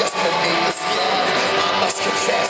just beneath the skin. I must confess.